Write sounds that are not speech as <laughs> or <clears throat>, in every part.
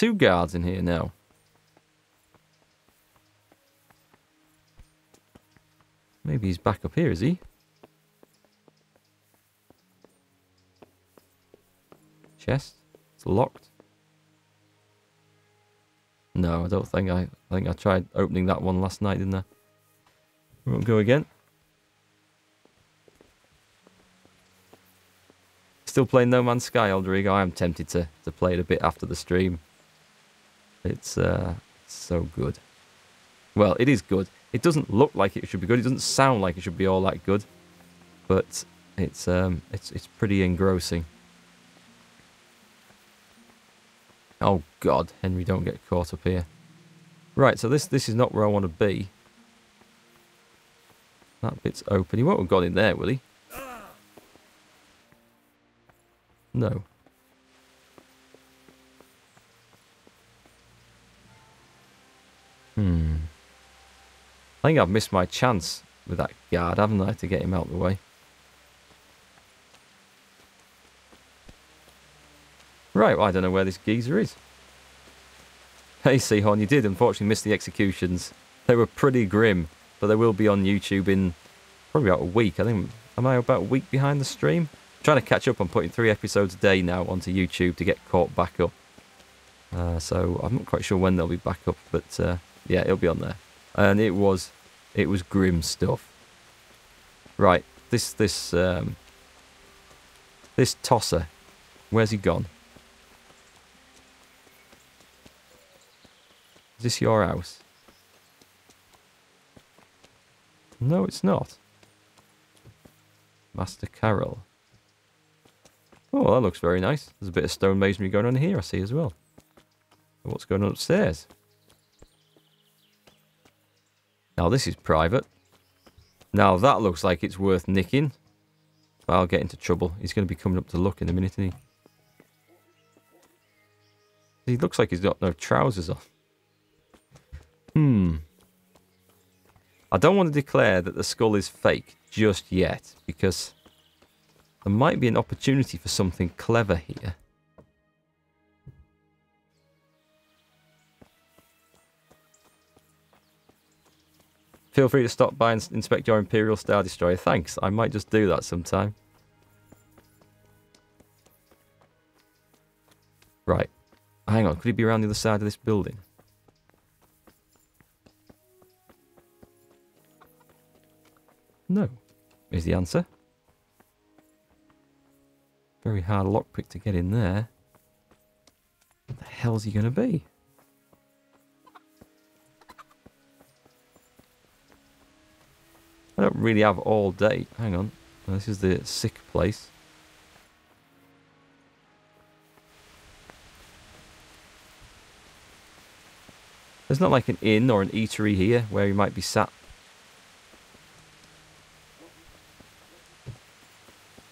two guards in here now. Maybe he's back up here, is he? Chest? It's locked. No, I don't think I, I think I tried opening that one last night, didn't I? We won't go again. Still playing No Man's Sky, Aldrigo. I am tempted to, to play it a bit after the stream. It's uh, so good. Well, it is good. It doesn't look like it should be good. It doesn't sound like it should be all that good. But it's um, it's it's pretty engrossing. Oh God, Henry, don't get caught up here. Right, so this this is not where I want to be. That bit's open. He won't have gone in there, will he? No. Hmm. I think I've missed my chance with that guard, haven't I, to get him out of the way. Right, well, I don't know where this geezer is. Hey, Seahorn, you did unfortunately miss the executions. They were pretty grim, but they will be on YouTube in probably about a week. I think, am I about a week behind the stream? I'm trying to catch up on putting three episodes a day now onto YouTube to get caught back up. Uh, so I'm not quite sure when they'll be back up, but uh, yeah, it'll be on there. And it was, it was grim stuff. Right, this this um, this tosser, where's he gone? Is this your house? No, it's not. Master Carol. Oh, that looks very nice. There's a bit of stone masonry going on here, I see as well. What's going on upstairs? Now, this is private. Now, that looks like it's worth nicking. I'll get into trouble. He's going to be coming up to look in a minute, isn't he? He looks like he's got no trousers on. Hmm. I don't want to declare that the skull is fake just yet, because there might be an opportunity for something clever here. Feel free to stop by and inspect your Imperial Star Destroyer. Thanks, I might just do that sometime. Right. Hang on, could he be around the other side of this building? No, is the answer. Very hard lockpick to get in there. What the hell's he going to be? Really have all day. Hang on. This is the sick place. There's not like an inn or an eatery here where he might be sat.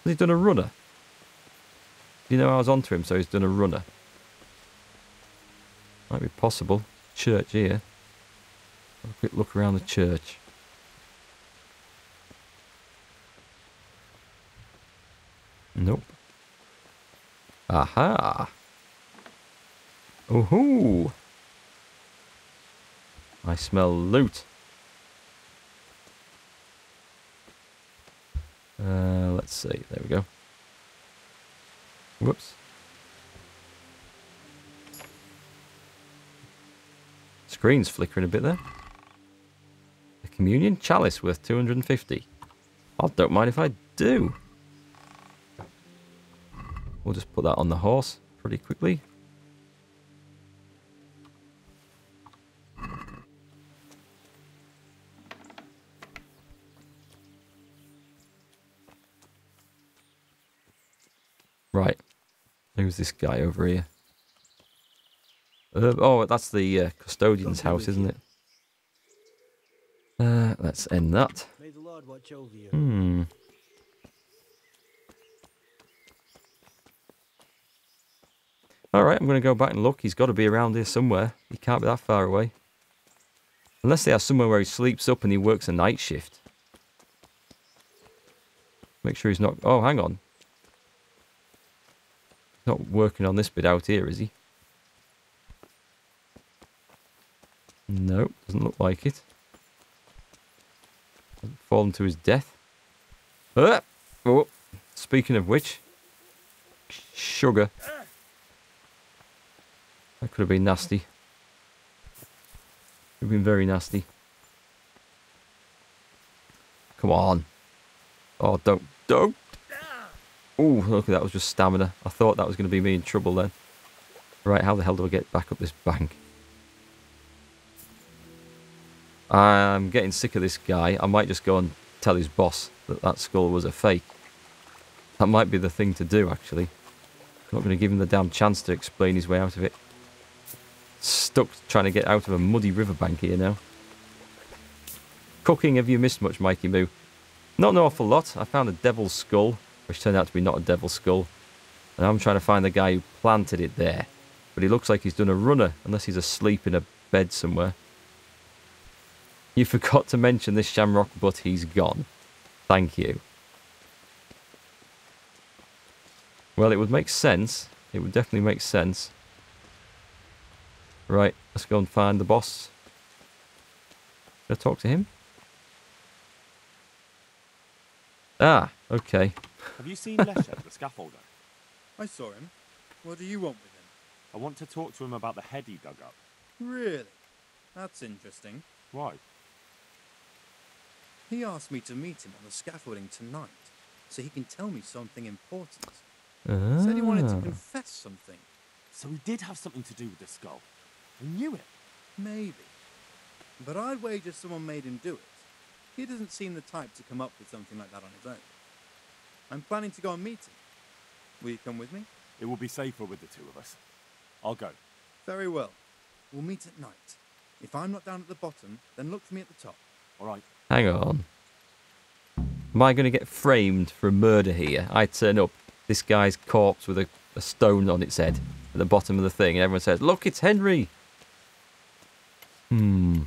Has he done a runner? You know I was onto him, so he's done a runner. Might be possible. Church here. Have a quick look around the church. Nope. Aha! Ooh! I smell loot. Uh, let's see. There we go. Whoops. Screen's flickering a bit there. The communion chalice worth 250. I don't mind if I do. We'll just put that on the horse pretty quickly. Right. Who's this guy over here? Uh, oh, that's the uh, custodian's house, isn't it? Uh, let's end that. Hmm. I'm going to go back and look. He's got to be around here somewhere. He can't be that far away. Unless they have somewhere where he sleeps up and he works a night shift. Make sure he's not... Oh, hang on. Not working on this bit out here, is he? No, doesn't look like it. Fallen to his death. Ah! Oh, speaking of which, sugar. That could have been nasty. Could have been very nasty. Come on. Oh, don't, don't. Oh, look, that was just stamina. I thought that was going to be me in trouble then. Right, how the hell do I get back up this bank? I'm getting sick of this guy. I might just go and tell his boss that that skull was a fake. That might be the thing to do, actually. I'm not going to give him the damn chance to explain his way out of it. Stuck trying to get out of a muddy riverbank here now. Cooking, have you missed much, Mikey Moo? Not an awful lot. I found a devil's skull, which turned out to be not a devil's skull. And I'm trying to find the guy who planted it there. But he looks like he's done a runner, unless he's asleep in a bed somewhere. You <laughs> forgot to mention this shamrock, but he's gone. Thank you. Well, it would make sense. It would definitely make sense. Right, let's go and find the boss. Should I talk to him? Ah, okay. Have you seen Lesher, the <laughs> scaffolder? I saw him. What do you want with him? I want to talk to him about the head he dug up. Really? That's interesting. Why? He asked me to meet him on the scaffolding tonight, so he can tell me something important. Ah. Said he wanted to confess something. So he did have something to do with the skull. I knew it. Maybe. But I'd wager someone made him do it. He doesn't seem the type to come up with something like that on his own. I'm planning to go and meet him. Will you come with me? It will be safer with the two of us. I'll go. Very well. We'll meet at night. If I'm not down at the bottom, then look for me at the top. All right. Hang on. Am I going to get framed for a murder here? I turn up, this guy's corpse with a, a stone on its head at the bottom of the thing, and everyone says, Look, it's Henry! Hmm.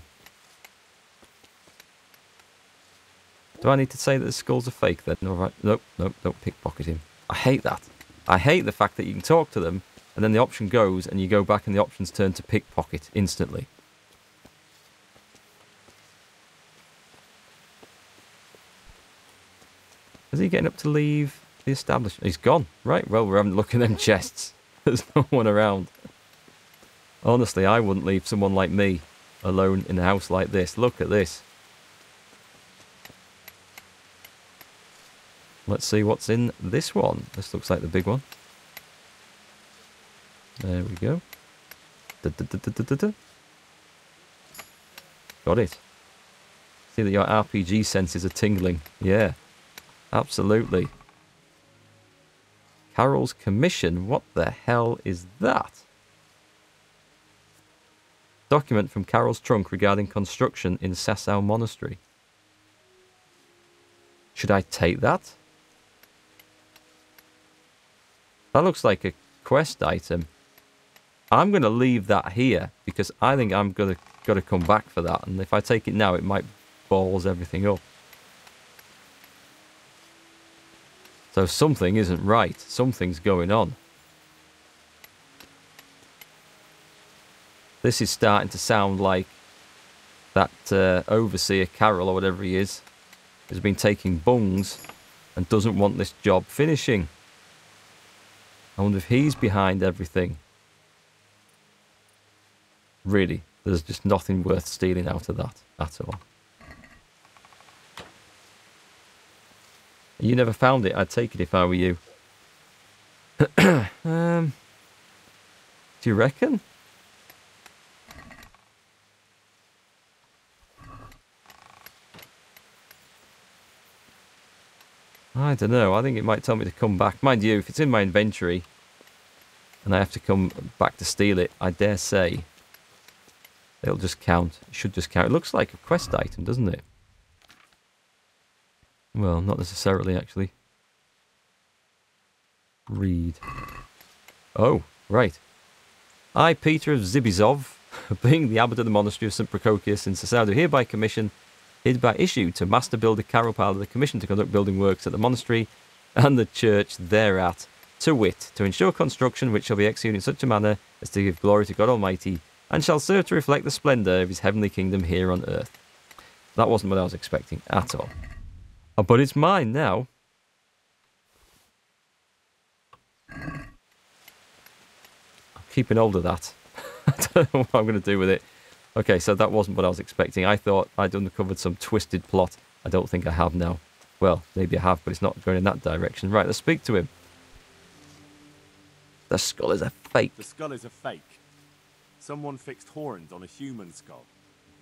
Do I need to say that the skulls are fake then? All right. Nope, nope, don't pickpocket him. I hate that. I hate the fact that you can talk to them, and then the option goes, and you go back and the options turn to pickpocket instantly. Is he getting up to leave the establishment? He's gone. Right, well, we're having a look in them <laughs> chests. There's no one around. Honestly, I wouldn't leave someone like me alone in a house like this. Look at this. Let's see what's in this one. This looks like the big one. There we go. Da, da, da. Got it. See that your RPG senses are tingling. Yeah. Absolutely. Carol's commission. What the hell is that? Document from Carol's trunk regarding construction in Sasau Monastery. Should I take that? That looks like a quest item. I'm going to leave that here because I think I'm going to got to come back for that. And if I take it now, it might balls everything up. So something isn't right. Something's going on. This is starting to sound like that uh, overseer Carol or whatever he is has been taking bungs and doesn't want this job finishing. I wonder if he's behind everything. Really, there's just nothing worth stealing out of that at all. You never found it. I'd take it if I were you. <clears throat> um, do you reckon? I don't know. I think it might tell me to come back. Mind you, if it's in my inventory and I have to come back to steal it, I dare say it'll just count. It should just count. It looks like a quest item, doesn't it? Well, not necessarily, actually. Read. Oh, right. I, Peter of Zibizov, <laughs> being the abbot of the monastery of St. Procopius in Sasau, do hereby commission, hereby issue to Master Builder Carol Powler the commission to conduct building works at the monastery and the church thereat, to wit, to ensure construction which shall be executed in such a manner as to give glory to God Almighty and shall serve to reflect the splendour of his heavenly kingdom here on earth. That wasn't what I was expecting at all. Oh, but it's mine now. I'm keeping hold of that. <laughs> I don't know what I'm going to do with it. Okay, so that wasn't what I was expecting. I thought I'd uncovered some twisted plot. I don't think I have now. Well, maybe I have, but it's not going in that direction. Right, let's speak to him. The skull is a fake. The skull is a fake. Someone fixed horns on a human skull.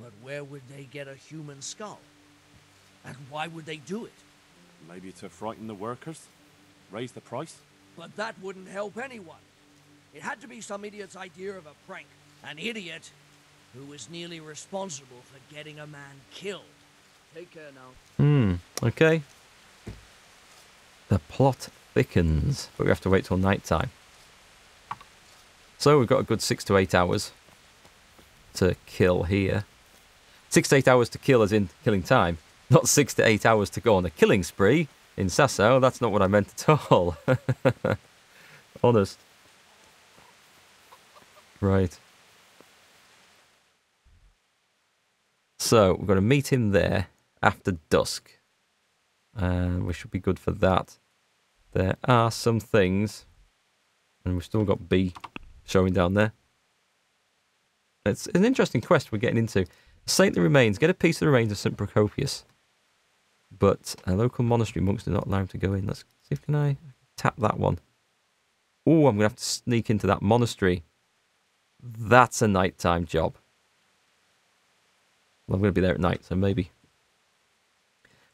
But where would they get a human skull? And why would they do it? Maybe to frighten the workers? Raise the price? But that wouldn't help anyone. It had to be some idiot's idea of a prank. An idiot who was nearly responsible for getting a man killed. Take care now. Hmm, okay. The plot thickens, but we have to wait till night time. So we've got a good six to eight hours to kill here. Six to eight hours to kill as in killing time, not six to eight hours to go on a killing spree in Sasau. That's not what I meant at all. <laughs> Honest. Right. So we're going to meet him there after dusk. And we should be good for that. There are some things. And we've still got B showing down there. It's an interesting quest we're getting into. Saint the remains. Get a piece of the remains of St. Procopius. But a local monastery monks do not allow him to go in. Let's see if can I tap that one. Oh, I'm going to have to sneak into that monastery. That's a nighttime job. Well, I'm going to be there at night, so maybe.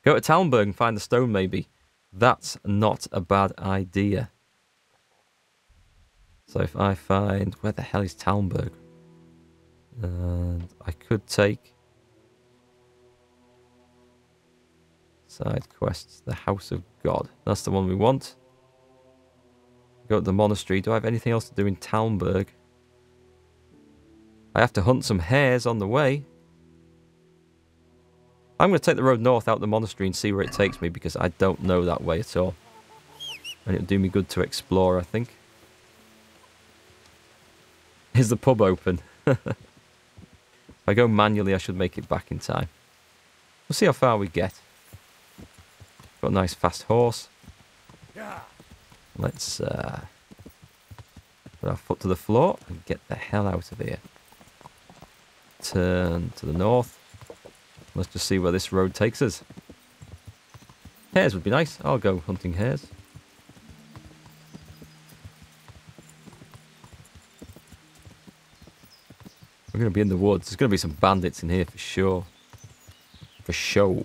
Go to Talmberg and find the stone, maybe. That's not a bad idea. So if I find... Where the hell is Talmberg? And I could take... Side quests. The House of God. That's the one we want. Go to the monastery. Do I have anything else to do in Talmberg? I have to hunt some hares on the way. I'm going to take the road north out the monastery and see where it takes me because I don't know that way at all. And it'll do me good to explore, I think. Is the pub open? <laughs> if I go manually, I should make it back in time. We'll see how far we get. Got a nice fast horse. Let's uh, put our foot to the floor and get the hell out of here. Turn to the north. Let's just see where this road takes us. Hares would be nice. I'll go hunting hares. We're going to be in the woods. There's going to be some bandits in here for sure. For sure.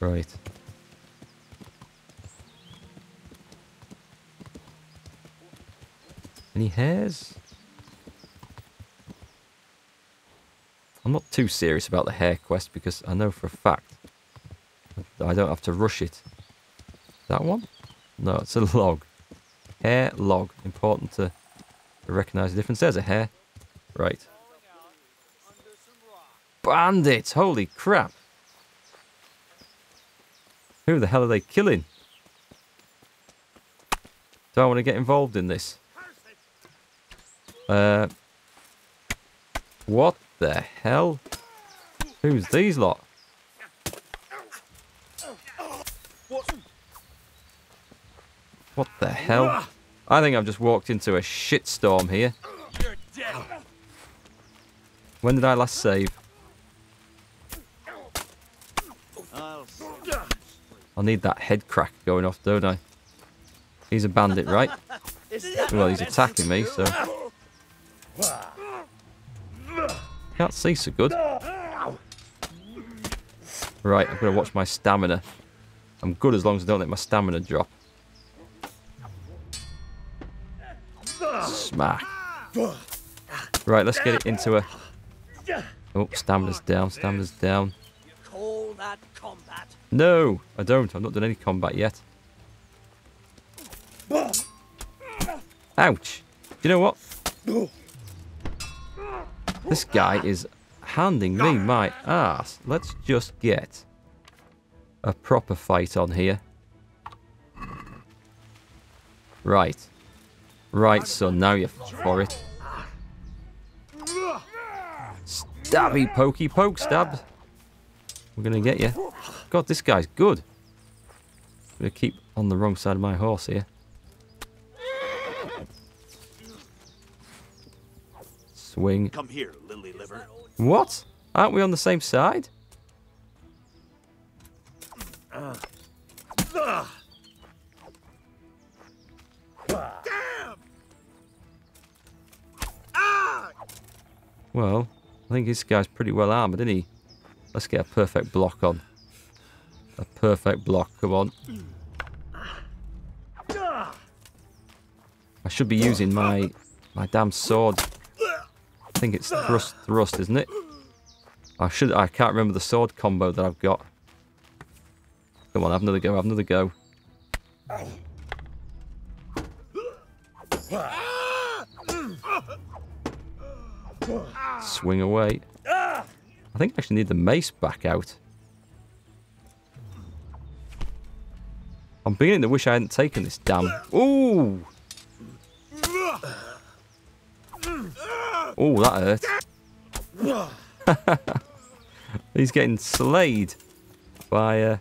Right. Any hares? I'm not too serious about the hare quest because I know for a fact that I don't have to rush it. That one? No, it's a <laughs> log. Hair log. Important to recognise the difference. There's a hare. Right. Bandits! Holy crap! Who the hell are they killing? Do I want to get involved in this? Uh, what the hell? Who's these lot? What the hell? I think I've just walked into a shitstorm here. When did I last save? I need that head crack going off, don't I? He's a bandit, right? Well, he's attacking me, so... Can't see so good. Right, I'm going to watch my stamina. I'm good as long as I don't let my stamina drop. Smack. Right, let's get it into a... Oh, stamina's down, stamina's down. No, I don't. I've not done any combat yet. Ouch. Do you know what? This guy is handing me my ass. Let's just get a proper fight on here. Right. Right, son. Now you're for it. Stabby, pokey, poke, stab. We're gonna get you. God, this guy's good. I'm gonna keep on the wrong side of my horse here. Swing. Come here, lily liver. What? Aren't we on the same side? Well, I think this guy's pretty well armoured, isn't he? Let's get a perfect block on. A perfect block, come on. I should be using my my damn sword. I think it's thrust thrust, isn't it? I should I can't remember the sword combo that I've got. Come on, have another go, have another go. Swing away. I think I actually need the mace back out. I'm beginning to wish I hadn't taken this damn. Ooh! Ooh, that hurt. <laughs> He's getting slayed by uh,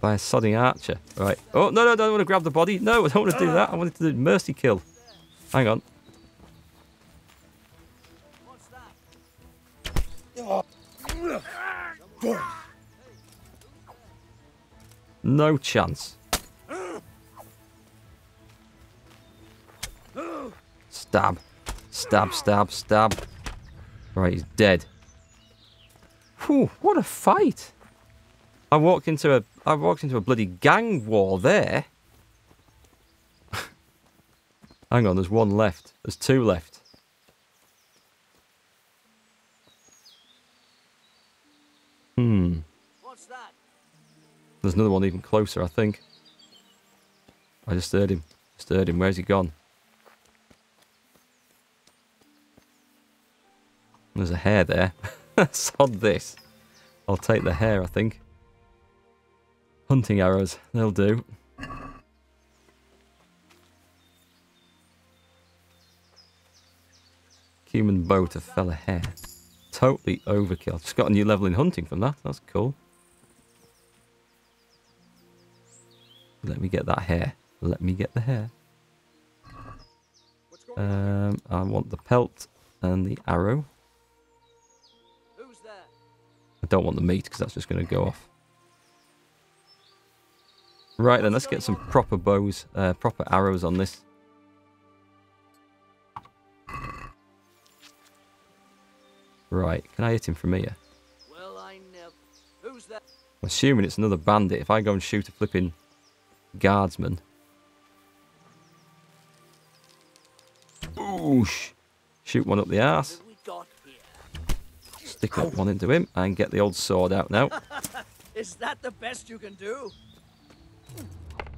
by a sodding archer. Right. Oh no no! I don't want to grab the body. No, I don't want to do that. I wanted to do mercy kill. Hang on. No chance. Stab. Stab, stab, stab. Right, he's dead. Whew, what a fight. I walked into a I walked into a bloody gang war there. <laughs> Hang on, there's one left. There's two left. Hmm. What's that? There's another one even closer, I think. I just heard him. Just heard him. Where's he gone? There's a hare there. <laughs> Sod this. I'll take the hare, I think. Hunting arrows. They'll do. Human bow to fell a hare. Totally overkill. Just got a new level in hunting from that. That's cool. Let me get that hare. Let me get the hare. Um, I want the pelt and the arrow. I don't want the meat because that's just going to go off. Right then, let's get some proper bows, uh, proper arrows on this. Right, can I hit him from here? Well, I never. Who's that? I'm assuming it's another bandit. If I go and shoot a flipping guardsman. Boosh! Shoot one up the arse. Stick that one into him and get the old sword out now. <laughs> Is that the best you can do?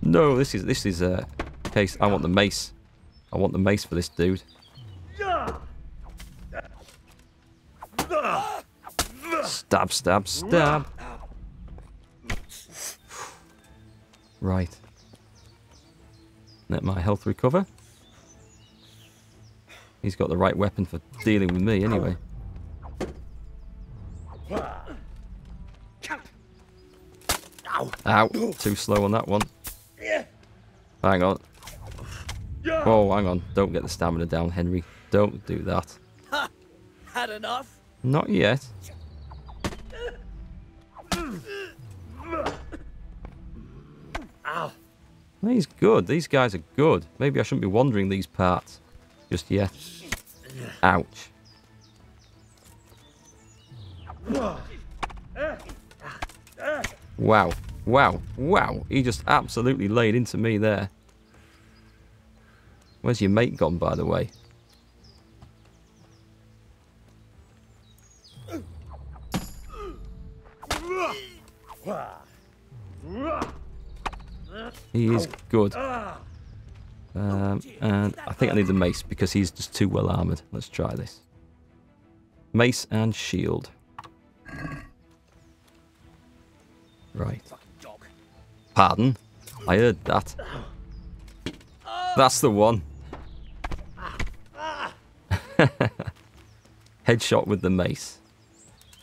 No, this is this is uh, a case. I want the mace. I want the mace for this dude. Stab, stab, stab. Right. Let my health recover. He's got the right weapon for dealing with me anyway. Ow. Too slow on that one. Hang on. Oh, hang on. Don't get the stamina down, Henry. Don't do that. Had enough? Not yet. He's good. These guys are good. Maybe I shouldn't be wandering these parts just yet. Ouch. Wow. Wow. Wow. He just absolutely laid into me there. Where's your mate gone, by the way? He is good. Um, and I think I need the mace because he's just too well armoured. Let's try this. Mace and shield. Right. Pardon? I heard that. That's the one. <laughs> Headshot with the mace.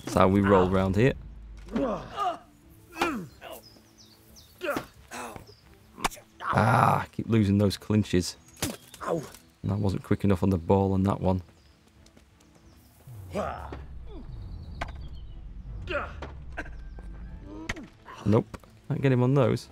That's how we roll round here. Ah, I keep losing those clinches. And that wasn't quick enough on the ball on that one. Nope, can't get him on those.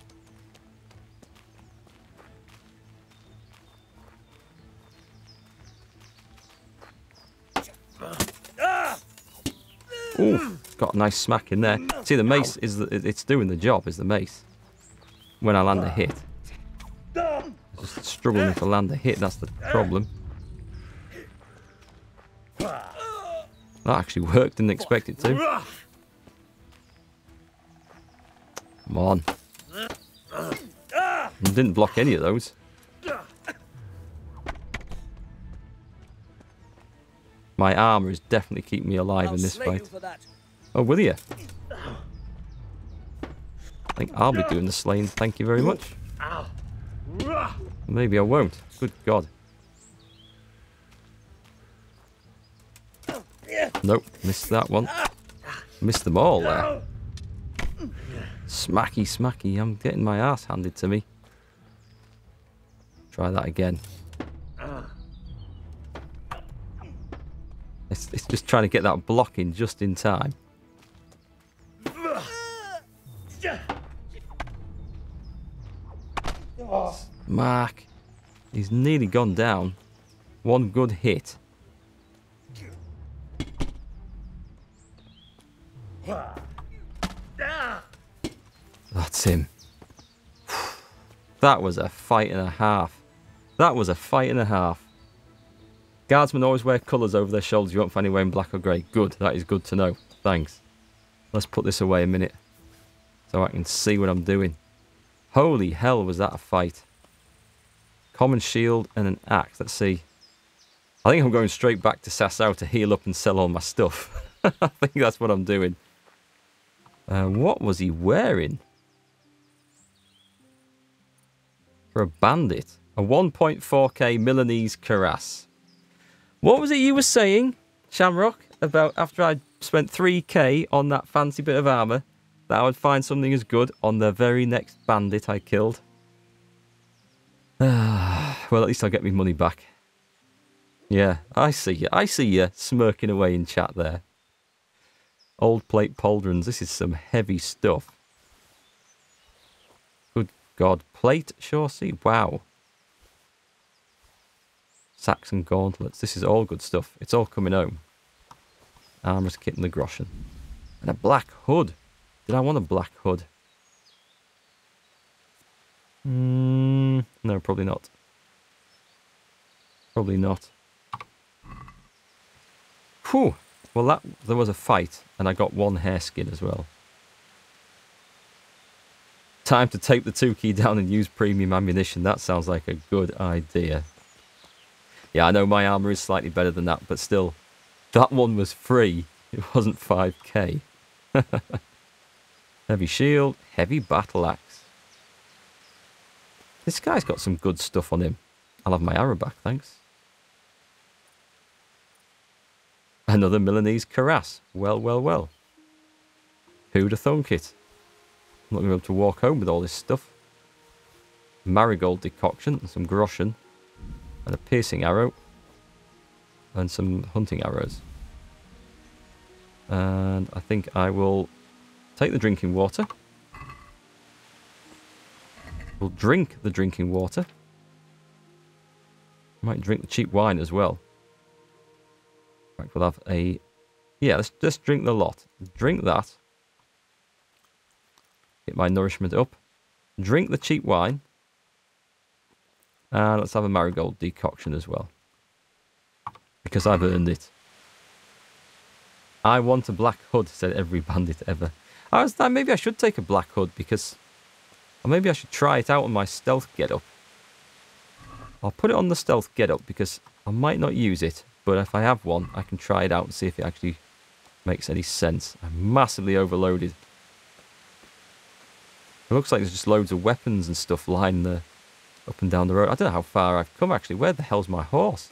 Ooh, got a nice smack in there. See, the mace is the, it's doing the job. Is the mace when I land a hit? Just struggling to land a hit. That's the problem. That actually worked. Didn't expect it to. On. Didn't block any of those. My armor is definitely keeping me alive I'll in this fight. you for that. Oh, will you? I think I'll be doing the slaying. Thank you very much. Maybe I won't. Good God. Nope, missed that one. Missed them all there. Smacky, smacky. I'm getting my ass handed to me. Try that again. It's, it's just trying to get that block in just in time. Mark. He's nearly gone down. One good hit. That's him. That was a fight and a half. That was a fight and a half. Guardsmen always wear colours over their shoulders. You won't find any wearing black or grey. Good. That is good to know. Thanks. Let's put this away a minute so I can see what I'm doing. Holy hell, was that a fight. Common shield and an axe. Let's see. I think I'm going straight back to Sasau to heal up and sell all my stuff. <laughs> I think that's what I'm doing. Uh, what was he wearing? For a bandit. A 1.4k Milanese cuirass. What was it you were saying, Shamrock, about after I spent 3k on that fancy bit of armour, that I would find something as good on the very next bandit I killed? <sighs> well, at least I'll get my money back. Yeah, I see you. I see you smirking away in chat there. Old plate pauldrons. This is some heavy stuff. God. Plate chausses. Wow. Saxon gauntlets. This is all good stuff. It's all coming home. Armor's kit and the groschen. And a black hood. Did I want a black hood? Mm, no, probably not. Probably not. Whew. Well, that there was a fight, and I got one hare skin as well. Time to take the two key down and use premium ammunition. That sounds like a good idea. Yeah, I know my armor is slightly better than that, but still, that one was free. It wasn't 5k. <laughs> heavy shield, heavy battle axe. This guy's got some good stuff on him. I'll have my arrow back, thanks. Another Milanese cuirass. Well, well, well. Who'd have thunk it? I'm not going to be able to walk home with all this stuff. Marigold decoction and some groschen. And a piercing arrow. And some hunting arrows. And I think I will take the drinking water. We'll drink the drinking water. Might drink the cheap wine as well. In fact, we'll have a... Yeah, let's just drink the lot. Drink that. Get my nourishment up. Drink the cheap wine. And let's have a marigold decoction as well. Because I've earned it. I want a black hood, said every bandit ever. I was like, maybe I should take a black hood because... Or maybe I should try it out on my stealth get-up. I'll put it on the stealth get-up because I might not use it. But if I have one, I can try it out and see if it actually makes any sense. I'm massively overloaded. It looks like there's just loads of weapons and stuff lying there up and down the road. I don't know how far I've come actually. Where the hell's my horse?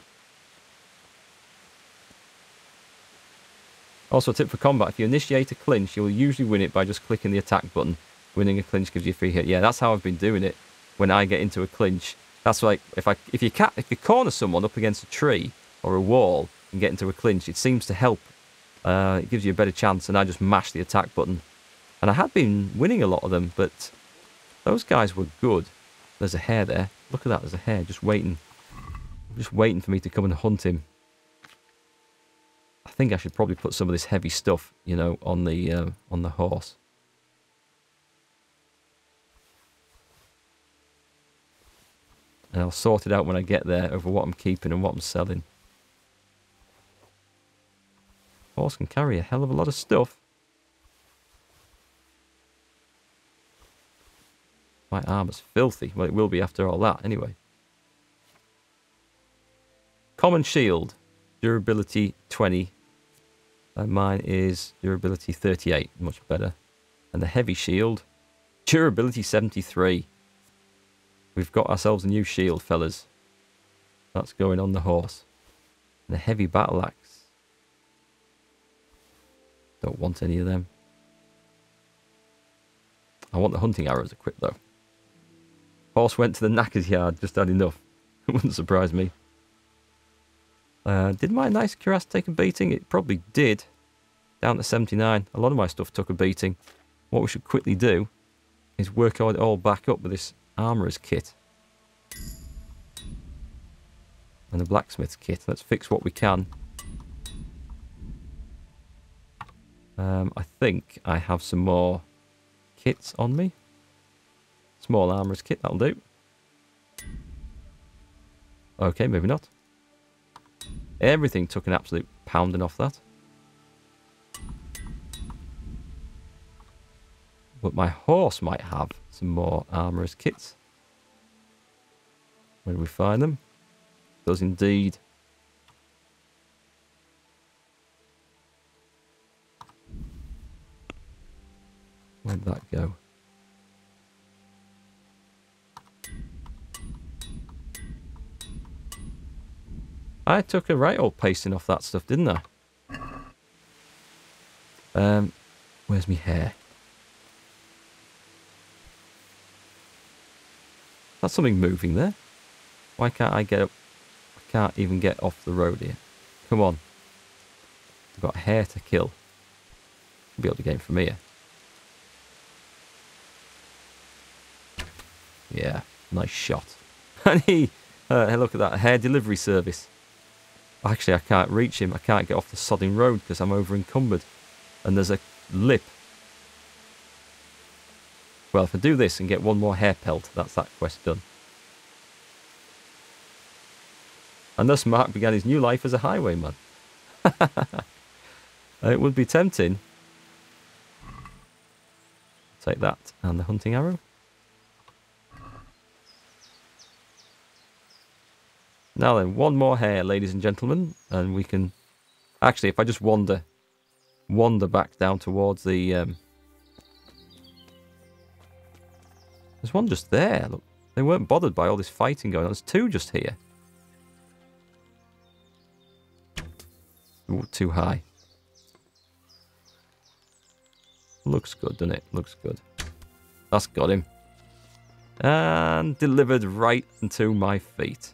Also, a tip for combat: if you initiate a clinch, you'll usually win it by just clicking the attack button. Winning a clinch gives you a free hit. Yeah, that's how I've been doing it. When I get into a clinch, that's like if I if you if you corner someone up against a tree or a wall and get into a clinch, it seems to help. Uh, it gives you a better chance, and I just mash the attack button. And I had been winning a lot of them, but those guys were good. There's a hare there. Look at that. There's a hare just waiting, just waiting for me to come and hunt him. I think I should probably put some of this heavy stuff, you know, on the uh, on the horse. And I'll sort it out when I get there over what I'm keeping and what I'm selling. Horse can carry a hell of a lot of stuff. My armor's filthy. Well, it will be after all that, anyway. Common shield. Durability 20. And mine is durability 38. Much better. And the heavy shield. Durability 73. We've got ourselves a new shield, fellas. That's going on the horse. And heavy battle axe. Don't want any of them. I want the hunting arrows equipped, though. Horse went to the knacker's yard, just had enough. <laughs> it wouldn't surprise me. Uh, did my nice cuirass take a beating? It probably did. Down to 79. A lot of my stuff took a beating. What we should quickly do is work it all back up with this armourer's kit. And the blacksmith's kit. Let's fix what we can. Um, I think I have some more kits on me. Small armourer's kit, that'll do. Okay, maybe not. Everything took an absolute pounding off that. But my horse might have some more armourer's kits. Where do we find them? Does indeed. Where'd that go? I took a right old pasting off that stuff, didn't I? Um, where's my hare? That's something moving there. Why can't I get up? I can't even get off the road here. Come on. I've got hare to kill. I'll be able to get from here. Yeah, nice shot. <laughs> And he, uh, look at that, hare delivery service. Actually, I can't reach him. I can't get off the sodding road because I'm over encumbered. And there's a lip. Well, if I do this and get one more hare pelt, that's that quest done. And thus Mark began his new life as a highwayman. <laughs> it would be tempting. Take that and the hunting arrow. Now then, one more hare, ladies and gentlemen, and we can... Actually, if I just wander, wander back down towards the... Um... There's one just there. Look, they weren't bothered by all this fighting going on. There's two just here. Ooh, too high. Looks good, doesn't it? Looks good. That's got him. And delivered right into my feet.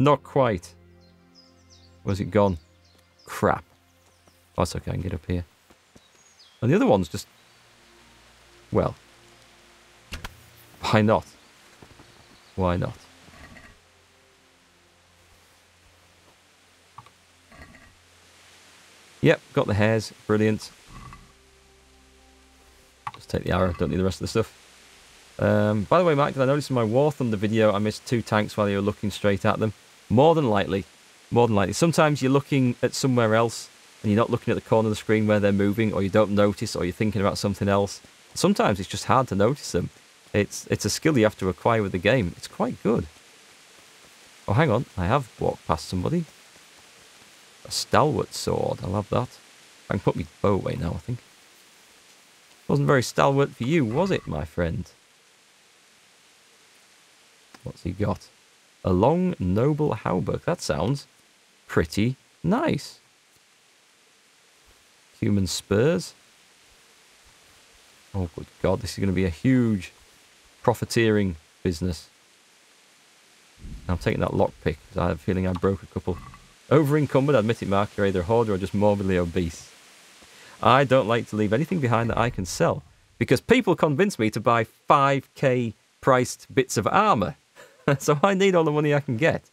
Not quite. Where's it gone? Crap. Oh, it's okay, I can get up here. And the other one's just... Well. Why not? Why not? Yep, got the hares. Brilliant. Just take the arrow. Don't need the rest of the stuff. Um, by the way, Mike, did I notice in my War Thunder video I missed two tanks while you were looking straight at them? More than likely. More than likely. Sometimes you're looking at somewhere else and you're not looking at the corner of the screen where they're moving or you don't notice or you're thinking about something else. Sometimes it's just hard to notice them. It's, it's a skill you have to acquire with the game. It's quite good. Oh, hang on. I have walked past somebody. A stalwart sword. I love that. I can put my bow away now, I think. Wasn't very stalwart for you, was it, my friend? What's he got? A long, noble hauberk. That sounds pretty nice. Human spurs. Oh, good God, this is going to be a huge profiteering business. I'm taking that lockpick because I have a feeling I broke a couple. Over encumbered, admit it, Mark. You're either a hoarder or just morbidly obese. I don't like to leave anything behind that I can sell because people convince me to buy 5k priced bits of armour. <laughs> so I need all the money I can get.